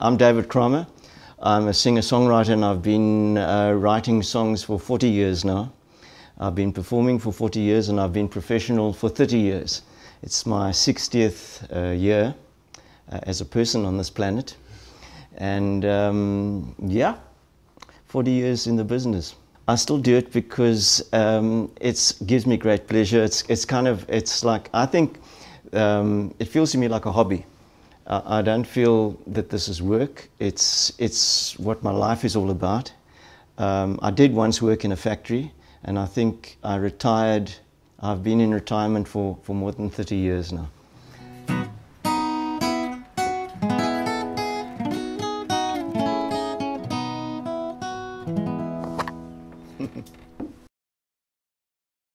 I'm David Kramer. I'm a singer-songwriter and I've been uh, writing songs for 40 years now. I've been performing for 40 years and I've been professional for 30 years. It's my 60th uh, year uh, as a person on this planet. And um, yeah, 40 years in the business. I still do it because um, it gives me great pleasure. It's, it's kind of, it's like, I think um, it feels to me like a hobby. I don't feel that this is work. It's, it's what my life is all about. Um, I did once work in a factory, and I think I retired. I've been in retirement for, for more than 30 years now.